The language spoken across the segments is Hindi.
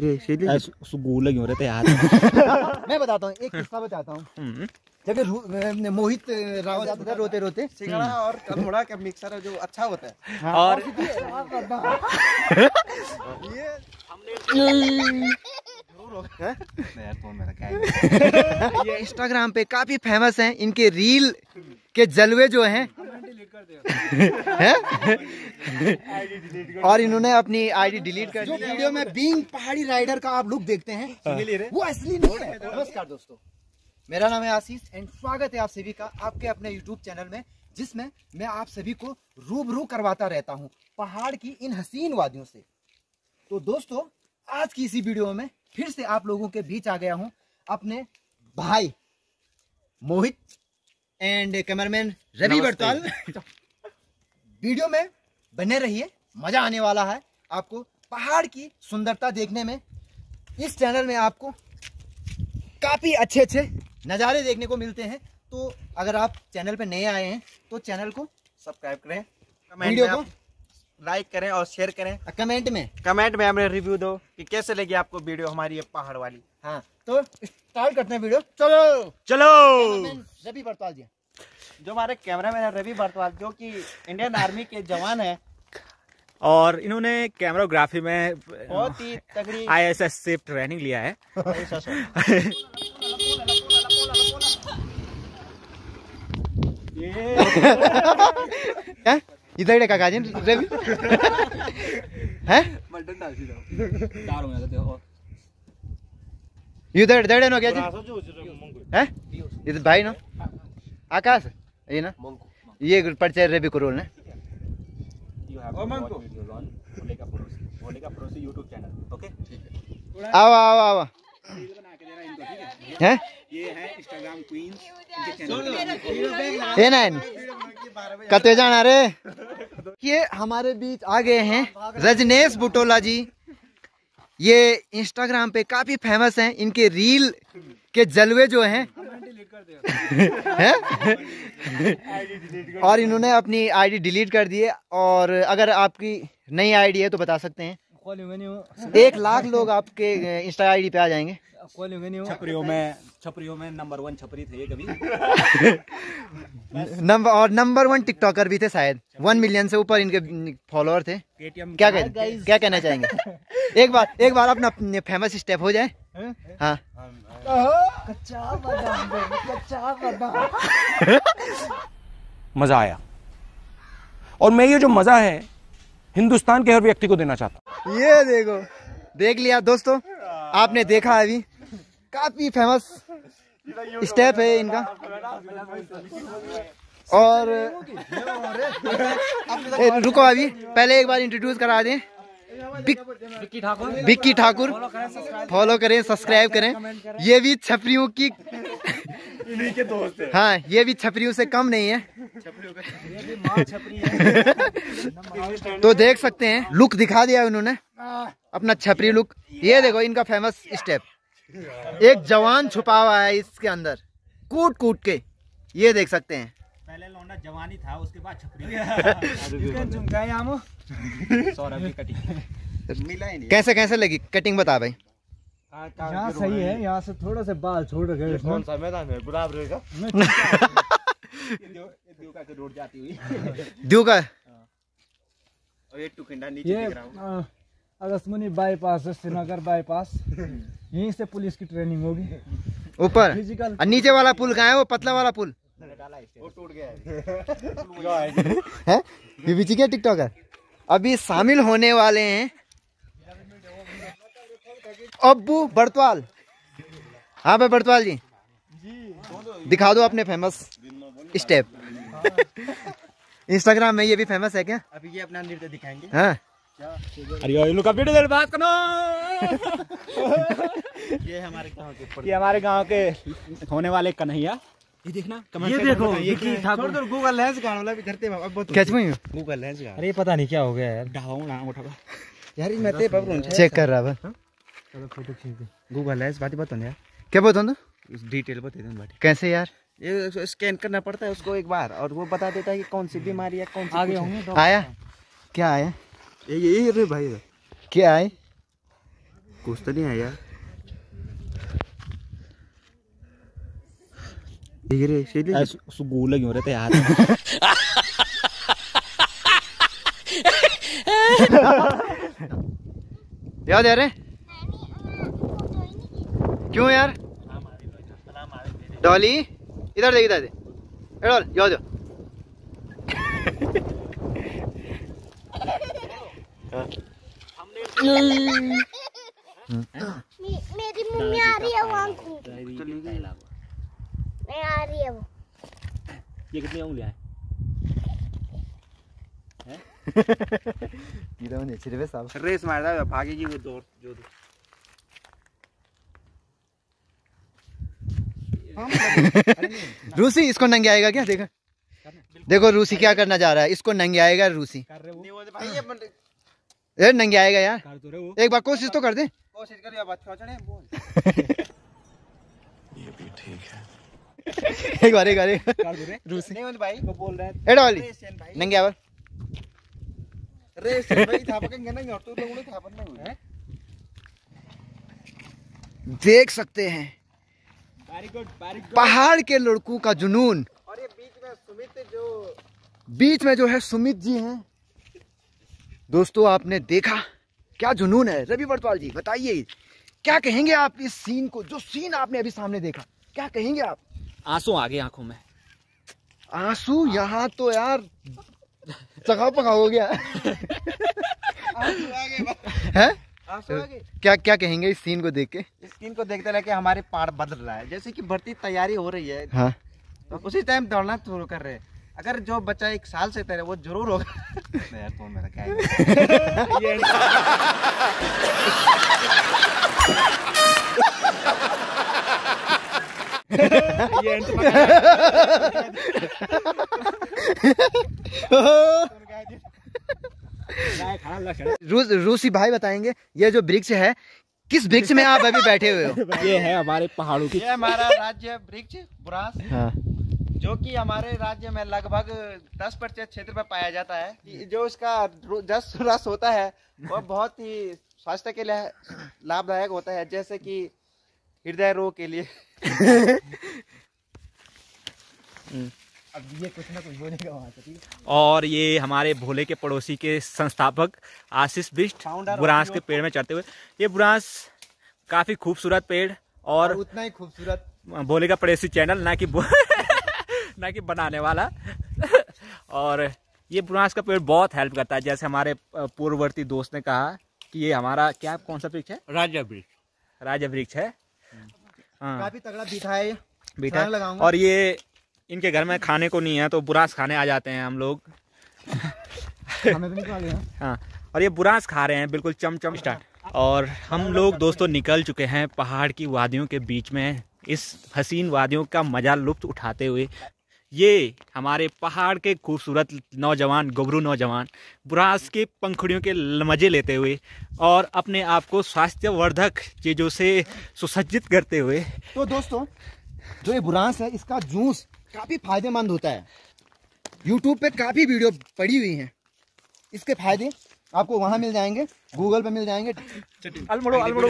हो थे यार मैं बताता हूँ एक किस्सा बताता हूँ। हम्म। जब ये रू- मोहित रावत जाता था रोते रोते सिंगड़ा और कलमुड़ा का मिक्सर जो अच्छा होता है। और ये इंस्टाग्राम पे काफ़ी फ़ेमस हैं। इनके रील के जलवे जो हैं हैं? और इन्होंने अपनी आईडी डिलीट कर दी। वीडियो में बीइंग पहाड़ी राइडर का आप लुक देखते हैं वो असली नहीं है। नमस्कार दोस्तों। मेरा नाम है आशीष एंड स्वागत है आप सभी का आपके अपने यूट्यूब चैनल में जिसमें मैं आप सभी को रूबरू करवाता रहता हूँ पहाड़ की इन हसीन वादियों से। तो दोस्तों आज की इसी वीडियो में फिर से आप लोगों के बीच आ गया हूँ अपने भाई Mohit and cameraman Ravi Badtal. Video में बने रहिए मज़ा आने वाला है आपको पहाड़ की सुंदरता देखने में। इस चैनल में आपको काफ़ी अच्छे अच्छे नज़ारे देखने को मिलते हैं। तो अगर आप चैनल पे नए आए हैं तो चैनल को सब्सक्राइब करें। वीडियो को लाइक करें और शेयर करें। कमेंट में। कमेंट में हमें रिव्यू दो कि कैसे लगी आपको वीडियो हमारी ये पहाड़ वाली। हाँ तो स्टार्ट करते हैं वीडियो चलो! चलो! रवि बड़ताल जी। जो हमारे कैमरामैन है रवि बर्तवाल जो कि इंडियन आर्मी के जवान है। और इन्होंने कैमराग्राफी में बहुत ही तगड़ी आई एस एस से ट्रेनिंग लिया है। हैं इधर है काका जी रवि। हैं? इधर इधर है ना क्या जी? हैं? इधर भाई ना। आकाश ये ना। ये परिचय रवि को रोल ने आओ आओ आओ। हैं? ये है इंस्टाग्राम क्वींस ये ना कते जाना रे। ये हमारे बीच आ गए हैं रजनेश बुटोला जी। ये इंस्टाग्राम पे काफ़ी फ़ेमस हैं। इनके रील के जलवे जो हैं। हैं? और इन्होंने अपनी आईडी डिलीट कर दी है। और अगर आपकी नई आईडी है तो बता सकते हैं। एक लाख लोग आपके इंस्टा आईडी पे आ जाएँगे। छपरियों में छपरियों में नंबर वन छपरी थे कभी। नंबर और नंबर वन टिकटॉकर भी थे शायद। वन मिलियन से ऊपर इनके फॉलोअर थे। क्या कह, क्या कहना चाहेंगे? एक बार एक बार अपना फ़ेमस स्टेप हो जाए। हाँ? मज़ा आया। और मैं ये जो मज़ा है हिंदुस्तान के हर व्यक्ति को देना चाहता हूँ। ये देखो देख लिया दोस्तों आपने देखा अभी। काफ़ी फ़ेमस स्टेप है इनका। और ए, रुको अभी पहले एक बार इंट्रोड्यूस करा दें। बिक- बिक्की ठाकुर। फॉलो करें सब्सक्राइब करें। ये भी छपरियों की हाँ। ये भी छपरियों से कम नहीं है। तो देख सकते हैं लुक दिखा दिया उन्होंने। अपना छपरी लुक ये देखो इनका फ़ेमस स्टेप एक जवान छुपा हुआ है इसके अंदर कूट कूट के। ये देख सकते हैं। पहले लौंडा जवानी था उसके बाद छपरी। सौरभ की कटिंग। मिला ही नहीं कैसे कैसे लगी? कटिंग बता भाई। यहाँ सही है यहाँ से थोड़ा से बाल छोड़ हैं कौन सा मैदान है? बराबर रहेगा रोड जाती हुई। दू का? नीचे ये दिख रहा हूँ। अ, अगस्मुनी बाईपास है श्रीनगर बाईपास। यहीं से पुलिस की ट्रेनिंग होगी। ऊपर? फ़िज़िकल नीचे वाला पुल कहाँ है? वो पतला वाला पुल? वो टूट गया है। है? ये भी टिकटॉकर अभी शामिल होने वाले हैं अब्बू बड़तवाल हाँ भाई बड़तवाल जी। दिखा दो अपने फ़ेमस स्टेप इंस्टाग्राम में ये भी फ़ेमस है क्या? अभी ये अपना नृत्य दिखाएँगे। हाँ। अरे लोग वीडियो देर बात करो ये हमारे गाँव के ये हमारे गाँव के होने वाले कन्हैया। ये देखना कमेंट ये देखो विक्की ठाकुर। छोड़ गूगल लेंस का वाला भी करते हैं अब बहुत कैच में गूगल लेंस का अरे पता नहीं क्या हो गया यार। ढावा ना उठा। यार मैं ते पकड़ूं चेक कर रहा है? फ़ोटो खींच दे। गूगल लेंस बात बता यार। क्या बोलता हूँ डिटेल बता दे बात कैसे यार? ये स्कैन करना पड़ता है उसको एक बार और वो बता देता है कि कौन सी बीमारी है कौन सी आगे होंगे आया? क्या आया? ये ये रे भाई। क्या आए? कुछ तो नहीं है यार। ठीक है शेली सुगू लगे हो रहे थे यार। याद यार क्यों यार? डॉली इधर देख इधर दे ए डॉल याद जा मेरी मम्मी आ रही है वहाँ नहीं आ रही है वो। ये कितनी उंगलियाँ हैं? साहब। रेस मार रहा है भागेगी वो दौड़ जो रूसी इसको नंगे आएगा क्या? देखा। देखो रूसी क्या करना चाह रहा है? इसको नंगे आएगा रूसी। कर रहे वो ए नंगे आएगा यार। कर तो एक बार कोशिश तो कर दे। कोशिश करिए बात छोड़ने बोल। एक बार एक बार एक बार। कर तो रूसी। नहीं भाई वो बोल रहे हैं। ए डॉली रेस चैन भाई। नंगे आवर। रेस भाई था पकड़ेंगे और तू लोगों ने था नहीं हुई। देख सकते हैं। पहाड़ के लड़कों का जुनून। और ये बीच में सुमित जो बीच में जो है सुमित जी हैं। दोस्तों आपने देखा क्या जुनून है? रवि बरतवाल जी बताइए क्या कहेंगे आप इस सीन को? जो सीन आपने अभी सामने देखा क्या कहेंगे आप? आँसू आ गए आँखों में। आँसू यहाँ तो यार चखा पका हो गया। आ गए। है? क्या क्या कहेंगे इस सीन को देख के? इस सीन को देखते रहे कि हमारे पहाड़ बदल रहा है। जैसे कि भर्ती तैयारी हो रही है। हाँ। तो उसी टाइम दौड़ना शुरू कर रहे हैं। अगर जो बच्चा एक साल से तैरे वो ज़रूर होगा। यार फ़ोन मेरा क्या है? ये ये एंड तो पकड़ गाय खाना लग रूस रूसी भाई बताएँगे ये जो वृक्ष है किस वृक्ष में आप अभी बैठे हुए हो? ये है हमारे पहाड़ों की। ये हमारा राज्य वृक्ष बुरास हाँ। जो कि हमारे राज्य में लगभग 10 प्रतिशत क्षेत्र में पाया जाता है। जो इसका जस रस होता है वो बहुत ही स्वास्थ्य के लिए लाभदायक होता है जैसे कि हृदय रोग के लिए। और ये हमारे भोले के पड़ोसी के संस्थापक आशीष बिष्ट बुरांस के पेड़ में चढ़ते हुए। ये बुरांस काफ़ी खूबसूरत पेड़ और उतना ही खूबसूरत। भोले का पड़ोसी चैनल ना कि ना कि बनाने वाला। और ये बुरांस का पेड़ बहुत हेल्प करता है। जैसे हमारे पूर्ववर्ती दोस्त ने कहा कि ये हमारा क्या कौन सा वृक्ष है? राजा वृक्ष। राजा वृक्ष है। हाँ। काफ़ी तगड़ा बीठा है ये। लगाऊँगा। और ये इनके घर में खाने को नहीं है तो बुरास खाने आ जाते हैं हम लोग। हमें तो हाँ और ये बुरांस खा रहे हैं बिल्कुल चमचम स्टार्ट। और हम लोग दोस्तों निकल चुके हैं पहाड़ की वादियों के बीच में। इस हसीन वादियों का मज़ा लुत्फ उठाते हुए। ये हमारे पहाड़ के खूबसूरत नौजवान गोबरू नौजवान बुरांस के पंखुड़ियों के मज़े लेते हुए और अपने आप को स्वास्थ्यवर्धक चीज़ों से सुसज्जित करते हुए। तो दोस्तों जो ये बुरांस है इसका जूस काफ़ी फ़ायदेमंद होता है। यूट्यूब पे काफ़ी वीडियो पड़ी हुई हैं। इसके फ़ायदे आपको वहाँ मिल जाएँगे गूगल पे मिल जाएँगे। अलमड़ो अलमड़ो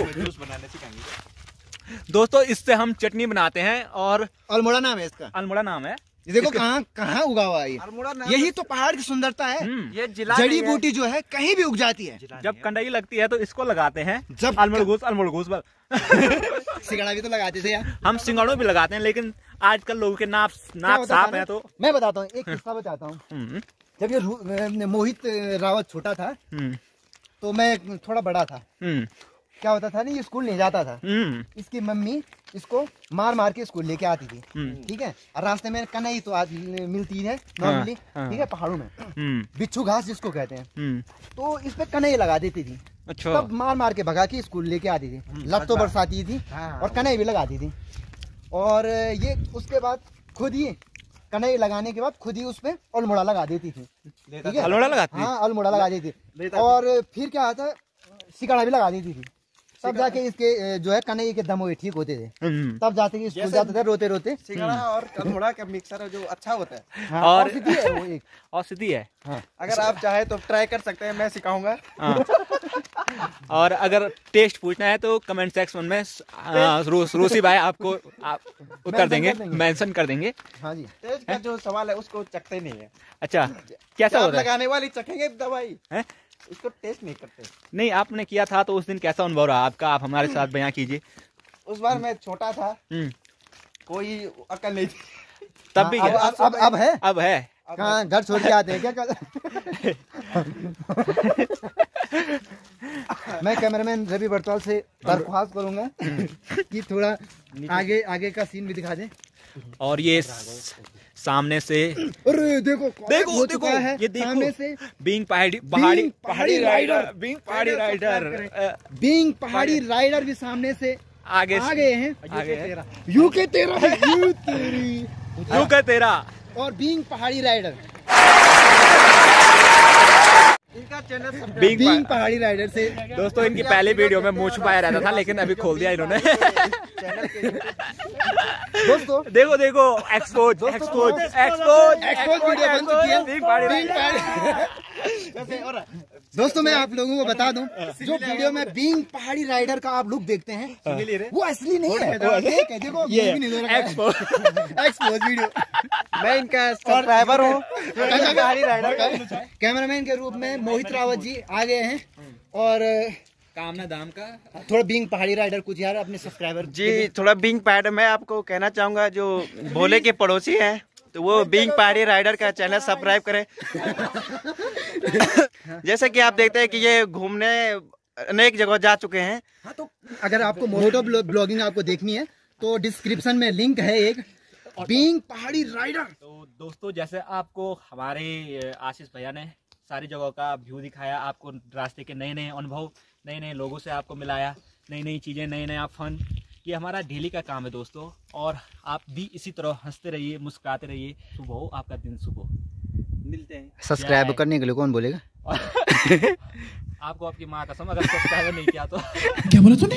दोस्तों इससे हम चटनी बनाते हैं और अल्मोड़ा नाम है इसका। अल्मोड़ा नाम है। ये देखो कहाँ कहाँ उगा हुआ है ये? यही तो पहाड़ की सुंदरता है। हम्म, ये जिला जड़ी बूटी जो है कहीं भी उग जाती है। जब कंडई लगती है तो इसको लगाते हैं। जब अलमड़ घूस अलमड़ घूस बल सिगड़ा भी तो लगाते थे यार हम सिंगड़ों भी लगाते हैं लेकिन आजकल लोगों के नाप नाप साफ़ है तो मैं बताता हूँ एक किस्सा बताता हूँ। हम्म, जब ये मोहित रावत छोटा था हम्म, तो मैं थोड़ा बड़ा था। हम्म, क्या होता था ना ये स्कूल नहीं जाता था। हम्म, इसकी मम्मी इसको मार मार के स्कूल लेके आती थी। हम्म, ठीक है? और रास्ते में कनई तो आज मिलती है नॉर्मली। हाँ। ठीक है? पहाड़ों में। हम्म, बिच्छू घास जिसको कहते हैं। तो इस पे कनई लगा देती थी। अच्छा। तब मार मार के भगा के स्कूल लेके आती थी। लत तो बरसाती थी और कनई भी लगाती थी। और ये उसके बाद खुद ही कनई लगाने के बाद खुद ही उस पे अल्मोड़ा लगा देती थी। ठीक है? अलमड़ा लगाती हाँ अल्मोड़ा लगा देती थी। और फिर क्या आता सिकड़ा भी लगा देती थी। तब जाके इसके जो है कन्हैया के दम हुए ठीक होते थे। हम्म, तब जाते कि स्कूल जाते थे रोते रोते। और कलमोड़ा का मिक्सर जो अच्छा होता है। हाँ, और- और सीधी है वो एक। और स्थिति है। अगर आप चाहे तो ट्राई कर सकते हैं मैं सिखाऊँगा। हाँ। और अगर टेस्ट पूछना है तो कमेंट सेक्शन में रू- रूसी भाई आपको आप उत्तर देंगे मेंशन कर देंगे। हाँ जी। तेज का जो सवाल है उसको चखते नहीं है। अच्छा कैसा होता है? लगाने वाली चखेंगे दवाई। हैं? उसको टेस्ट नहीं करते। नहीं आपने किया था तो उस दिन कैसा अनुभव रहा? आपका आप हमारे साथ बयां कीजिए। उस बार मैं छोटा था। हम्म, कोई अकल नहीं थी। तब भी हाँ, अब अब अब है। अब है। कहाँ घर छोड़ के आते हैं क्या कल? मैं कैमरामैन रवि बड़ताल से दरख्वास्त करूँगा कि थोड़ा आगे आगे का सीन भी दिखा दें। और ये सामने से। अरे देखो देखो देखो है? ये देखो। सामने से being Pahadi Pahadi Pahadi rider being being Pahadi rider being being Pahadi rider भी सामने से आगे आ गए हैं। आगे है। यू के तेरा यू तेरी यू का तेरा और बींग पहाड़ी राइडर इनका चैनल पहाड़ी राइडर से दोस्तों इनकी पहले वीडियो में मुँह छुपाया रहता था लेकिन अभी खोल दिया इन्होंने दोस्तों देखो देखो expose expose expose expose video बन चुकी है दोस्तों मैं आप लोगों को बता दूँ जो वीडियो में बीइंग पहाड़ी राइडर का आप लुक देखते हैं वो असली नहीं है। देखो है। एक्सपोज वीडियो मैं इनका सब्सक्राइबर हूँ। पहाड़ी राइडर का कैमरामैन के रूप में मोहित रावत जी आ गए हैं। और कामना दाम का। थोड़ा बीइंग पहाड़ी राइडर कुछ यार अपने सब्सक्राइबर जी थोड़ा बिंग पैड मैं आपको कहना चाहूँगा जो भोले के पड़ोसी हैं तो वो बिंग पहाड़ी राइडर का चैनल सब्सक्राइब करें। जैसे कि आप देखते हैं कि ये घूमने अनेक जगह जा चुके हैं। हाँ तो अगर आपको मोटो ब्लॉगिंग आपको देखनी है तो डिस्क्रिप्शन में लिंक है एक। बीइंग पहाड़ी राइडर तो दोस्तों जैसे आपको हमारे आशीष भैया ने सारी जगहों का व्यू दिखाया आपको रास्ते के नए नए अनुभव नए नए लोगों से आपको मिलाया नई नई चीज़ें नए नया फन ये हमारा डेली का काम है दोस्तों और आप भी इसी तरह हँसते रहिए मुस्कुराते रहिए। सुबह हो आपका दिन सुबह मिलते हैं। सब्सक्राइब करने के लिए कौन बोलेगा? आपको आपकी माँ कसम अगर सब्सक्राइब नहीं किया तो। क्या बोला तूने?